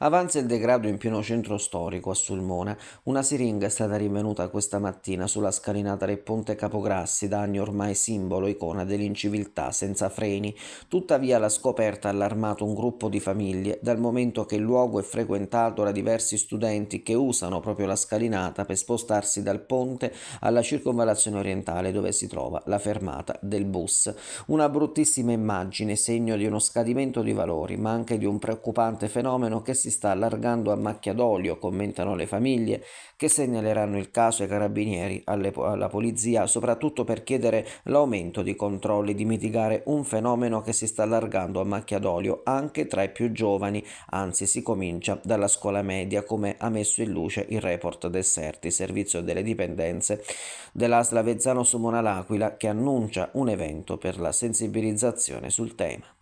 Avanza il degrado in pieno centro storico a Sulmona. Una siringa è stata rinvenuta questa mattina sulla scalinata del ponte Capograssi, da anni ormai simbolo, icona dell'inciviltà senza freni. Tuttavia la scoperta ha allarmato un gruppo di famiglie, dal momento che il luogo è frequentato da diversi studenti che usano proprio la scalinata per spostarsi dal ponte alla circonvallazione orientale dove si trova la fermata del bus. Una bruttissima immagine, segno di uno scadimento di valori, ma anche di un preoccupante fenomeno che si si sta allargando a macchia d'olio, commentano le famiglie, che segnaleranno il caso ai carabinieri, alle, alla polizia, soprattutto per chiedere l'aumento di controlli, di mitigare un fenomeno che si sta allargando a macchia d'olio anche tra i più giovani, anzi si comincia dalla scuola media, come ha messo in luce il report del SERTI, Servizio delle Dipendenze della Slavezzano Sumona L'Aquila, che annuncia un evento per la sensibilizzazione sul tema.